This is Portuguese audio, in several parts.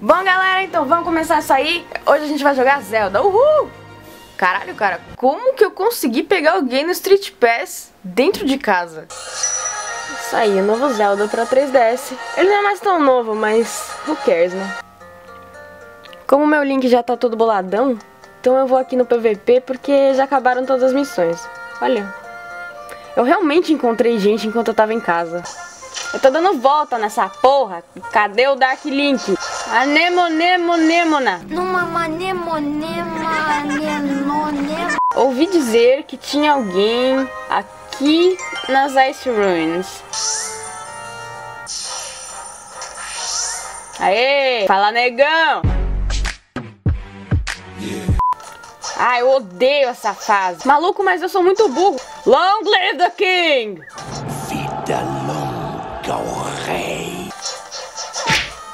Bom, galera, então vamos começar a sair. Hoje a gente vai jogar Zelda. Uhul! Caralho, cara, como que eu consegui pegar alguém no Street Pass dentro de casa? Isso aí, o novo Zelda pra 3DS. Ele não é mais tão novo, mas who cares, né? Como meu link já tá todo boladão, então eu vou aqui no PVP porque já acabaram todas as missões. Olha, eu realmente encontrei gente enquanto eu tava em casa. Eu tô dando volta nessa porra. Cadê o Dark Link? Anemonemonemona. Numa manemonema, nenonema. Ouvi dizer que tinha alguém aqui nas Ice Ruins. Aê! Fala, negão! Ah, eu odeio essa fase. Maluco, mas eu sou muito burro. Long live the king!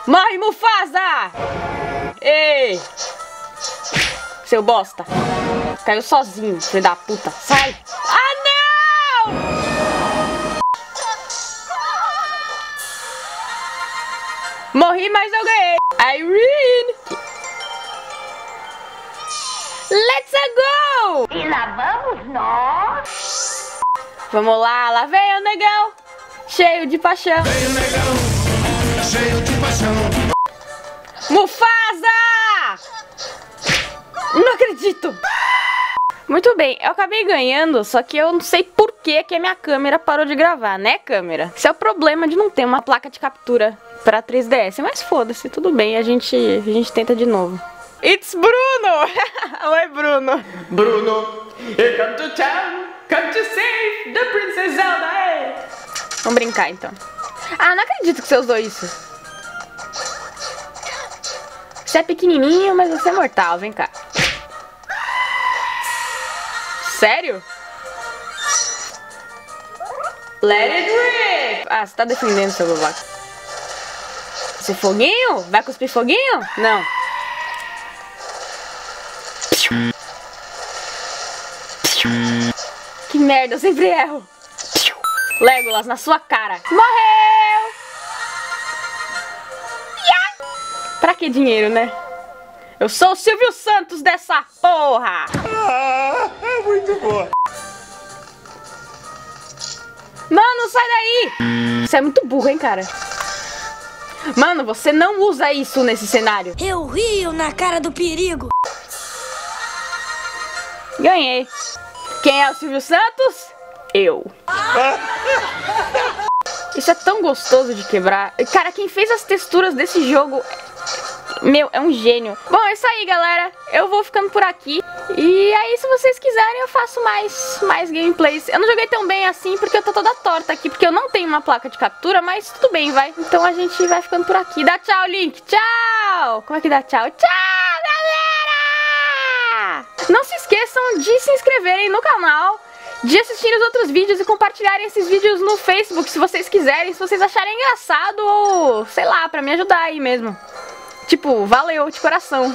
Morre, Mufasa! Ei! Seu bosta. Caiu sozinho, filho da puta. Sai! Ah, não! Morri, mas eu ganhei. Irene! Let's go! E lá vamos nós. Vamos lá, lá vem o negão. Cheio de paixão. Veio negão, cheio de paixão. Mufasa! Não acredito! Muito bem, eu acabei ganhando, só que eu não sei por que, que a minha câmera parou de gravar, né, câmera? Esse é o problema de não ter uma placa de captura pra 3DS, mas foda-se, tudo bem, a gente, a gente tenta de novo. It's Bruno! Oi, Bruno! Bruno, you come to town, come to save the Princess Zelda. eh? Vamos brincar, então. Ah, não acredito que você usou isso. Você é pequenininho, mas você é mortal, vem cá. Sério? Let it rip! Ah, você tá defendendo seu babaca. Você foguinho? Vai cuspir foguinho? Não. Que merda, eu sempre erro. Legolas na sua cara. Morreu! Pra que dinheiro, né? Eu sou o Silvio Santos dessa porra! Ah, é muito boa. Mano, sai daí! Você é muito burro, hein, cara? Mano, você não usa isso nesse cenário. Eu rio na cara do perigo. Ganhei. Quem é o Silvio Santos? Eu. Isso é tão gostoso de quebrar. Cara, quem fez as texturas desse jogo, meu, é um gênio. Bom, é isso aí, galera. Eu vou ficando por aqui. E aí, se vocês quiserem, eu faço mais, mais gameplays. Eu não joguei tão bem assim porque eu tô toda torta aqui, porque eu não tenho uma placa de captura, mas tudo bem, vai. Então a gente vai ficando por aqui. Dá tchau, Link. Tchau! Como é que dá tchau? Tchau, galera! Não se esqueçam de se inscreverem no canal, de assistir os outros vídeos e compartilharem esses vídeos no Facebook, se vocês quiserem, se vocês acharem engraçado ou, sei lá, pra me ajudar aí mesmo. Tipo, valeu de coração.